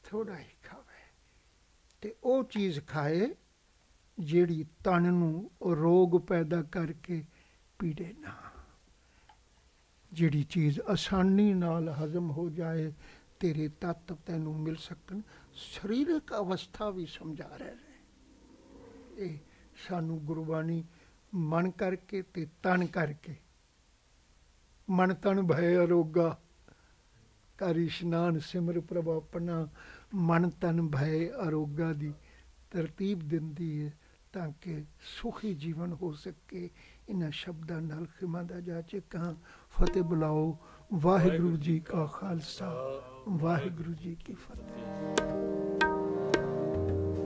ਥੋੜਾ ਹੀ ਖਾਵੇ। ਤੇ ਉਹ ਚੀਜ਼ ਖਾਏ ਜਿਹੜੀ ਤਨ ਨੂੰ ਰੋਗ ਪੈਦਾ ਕਰਕੇ ਪੀੜੇ ਨਾ। ਜਿਹੜੀ ਚੀਜ਼ ਆਸਾਨੀ ਨਾਲ ਹਜ਼ਮ ਹੋ ਜਾਏ, ਤੇਰੇ ਤੱਤ ਤੈਨੂੰ ਮਿਲ ਸਕਣ। ਸਰੀਰਕ ਅਵਸਥਾ ਵੀ ਸਮਝਾ ਰਹੇ ਨੇ। ਇਹ ਸਾਨੂੰ ਗੁਰਬਾਣੀ ਮਨ ਕਰਕੇ ਤੇ ਤਨ ਕਰਕੇ। ਮਨ ਤਨ ਭੈ ਅਰੋਗਾ ਕਰ ਇਸ਼ਨਾਨ ਸਿਮਰ ਪ੍ਰਭ ਆਪਣਾ ਮਨ ਤਨ ਭੈ ਅਰੋਗਾ ਦੀ ਤਰਤੀਬ ਦਿੰਦੀ ਹੈ ਤਾਂ ਕਿ ਸੁਖੀ ਜੀਵਨ ਹੋ ਸਕੇ। ਇਹਨਾਂ ਸ਼ਬਦਾਂ ਨਾਲ ਖਿਮਾ ਦਾ ਜਾਚੇ ਕਹਾਂ। ਫਤਿਹ ਬੁਲਾਓ ਵਾਹਿਗੁਰੂ ਜੀ ਕਾ ਖਾਲਸਾ। ਵਾਹਿਗੁਰੂ ਜੀ ਕੀ ਫਤਿਹ।